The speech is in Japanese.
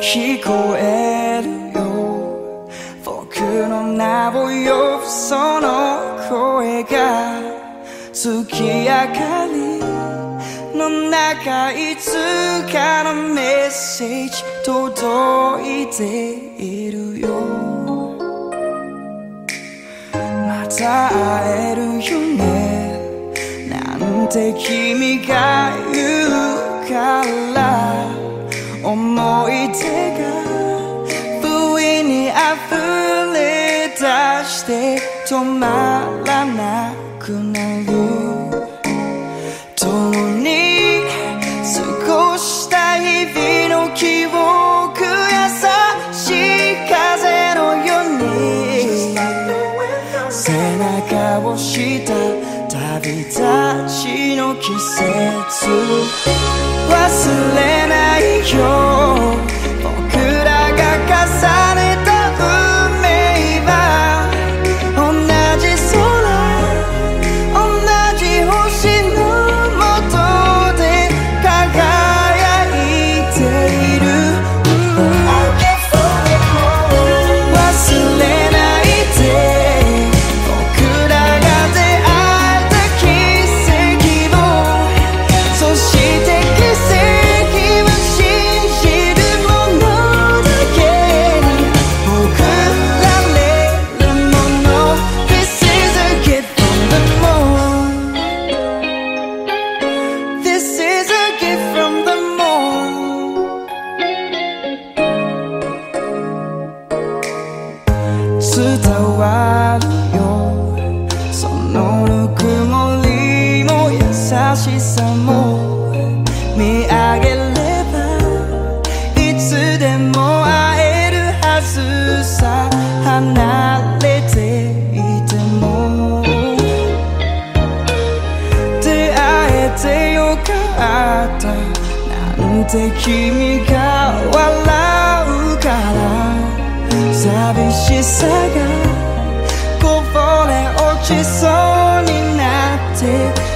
聞こえるよ。僕の名を呼ぶその声が月明かりの中いつかのメッセージ届いているよ。また会えるよね。なんて君が言うから。思う不意に溢れ出して止まらなくなる共に過ごした日々の記憶優しい風のように背中をした旅立ちの季節忘れないよった。なんて君が笑うから。寂しさがこぼれ落ちそうになって。